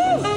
Oh,